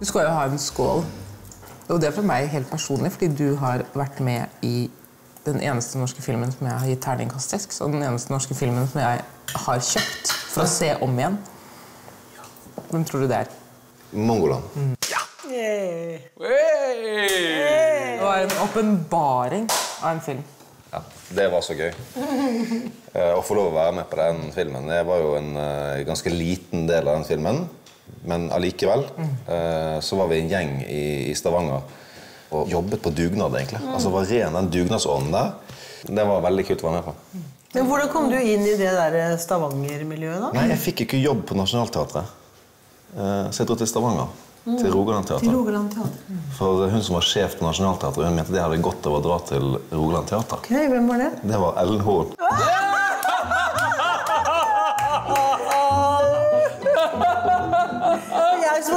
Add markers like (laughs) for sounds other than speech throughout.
Du skal jo ha en skål. Og det er for meg helt personlig, fordi du har vært med i den eneste norske filmen som jeg har gitt terningkast seks, og den eneste norske filmen som jeg har kjøpt for å se om igjen. Hvem tror du det er? Mongoland. Det var en åpenbaring av en film. Ja, det var så gøy. Eh, Å få lov å være med på den filmen. Det var jo en eh, ganske liten del av den filmen. Men allikevel eh, så var vi en gjeng i, i Stavanger og jobbet på dugnad, egentlig. Altså det var ren den dugnadsånden der. Det var veldig kult å være med på. Men Hvordan kom du inn i det der Stavanger-miljøet, da? Nei, jeg fikk ikke jobb på Nationaltheatret. Eh, Så jeg dro til Stavanger. Til Rogaland Til. Rogaland Teater. For hun som var sjef på Nationaltheatret, hun mente det hadde godt av å dra til Rogaland Teater. Okay, Hvem var det? Det var Ellen Horn. Jeg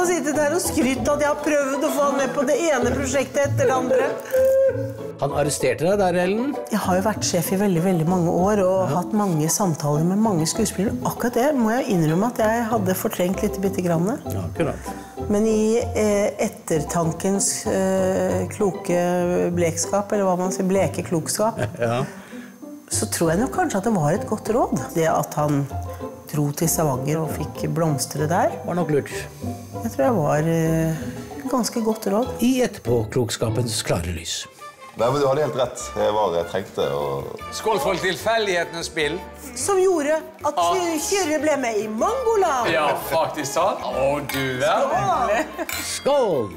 har sittet her og skrytt at jeg har prøvd å få han med på det ene prosjektet etter det andre. Han arresterte deg der, Ellen. Jeg har jo vært sjef i veldig veldig mange år og hatt mange samtaler med mange skuespillere. Akkurat det må jeg innrømme at jeg hadde fortrengt litt bitte grann. Ja, akkurat. Men i eh, ettertankens eh, kloke blekskap, eller hva man sier, bleke klokskap, (laughs) Ja. så tror jeg nok kanskje at det var et godt råd. Det at han dro til Stavanger og fikk blomstre der, Var nok lurt. Jeg tror jeg var eh, ganske godt råd. I etterpåklokskapens klare lys. Nei, men Du hadde helt rett. Jeg var det jeg trengte Og... Skål for tilfeldighetenes spill. Som gjorde at Kyrre ble med i Mangoland. Ja, faktisk sant. Å, du verden. Skål!